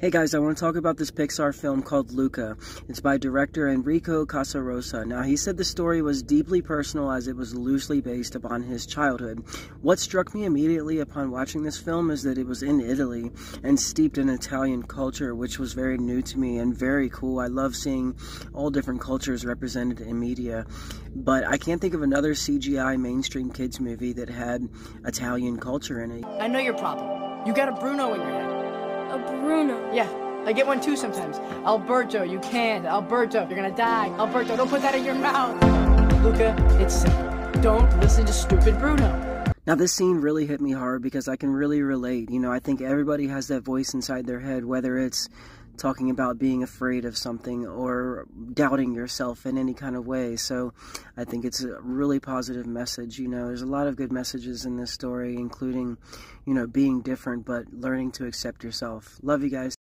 Hey guys, I want to talk about this Pixar film called Luca. It's by director Enrico Casarosa. Now, he said the story was deeply personal as it was loosely based upon his childhood. What struck me immediately upon watching this film is that it was in Italy and steeped in Italian culture, which was very new to me and very cool. I love seeing all different cultures represented in media. But I can't think of another CGI mainstream kids movie that had Italian culture in it. I know your problem. You got a Bruno in your head. A Bruno. Yeah, I get one too sometimes. Alberto, you can't. Alberto, you're gonna die. Alberto, don't put that in your mouth. Luca, it's simple. Don't listen to stupid Bruno. Now, this scene really hit me hard because I can really relate. You know, I think everybody has that voice inside their head, whether it's talking about being afraid of something or doubting yourself in any kind of way. So I think it's a really positive message. You know, there's a lot of good messages in this story, including, you know, being different but learning to accept yourself. Love you guys.